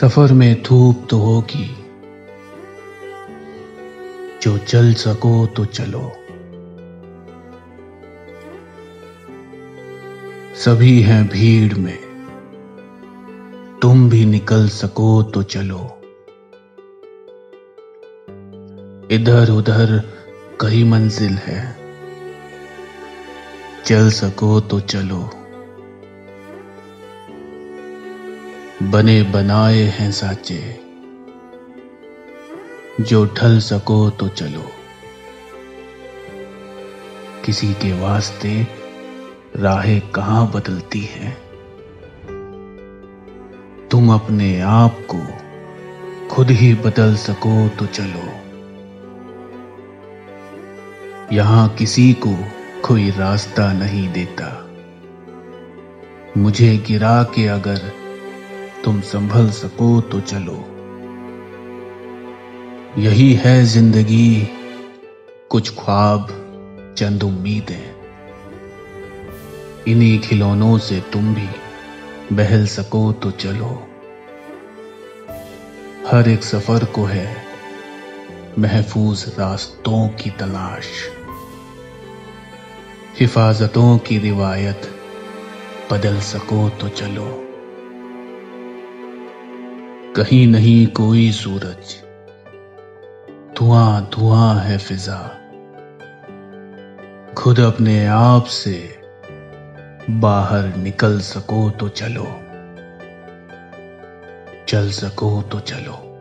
सफ़र में धूप तो होगी। जो चल सको तो चलो। सभी हैं भीड़ में। तुम भी निकल सको तो चलो। इधर उधर कई मंजिल है। चल सको तो चलो। बने बनाए हैं साचे। जो ढल सको तो चलो। किसी के वास्ते राहें कहाँ बदलती हैं? तुम अपने आप को खुद ही बदल सको तो चलो। यहाँ किसी को कोई रास्ता नहीं देता। मुझे गिरा के अगर तुम संभल सको तो चलो। यही है ज़िंदगी, कुछ ख्वाब, चंद उम्मीदें। इन्हीं खिलौनों से तुम भी बहल सको तो चलो। हर एक सफ़र को है महफूज रास्तों की तलाश। हिफाजतों की रिवायत, बदल सको तो चलो। कहीं नहीं कोई सूरज। धुआँ धुआँ है फिजा। खुद अपने आप से बाहर निकल सको तो चलो। चल सको तो चलो।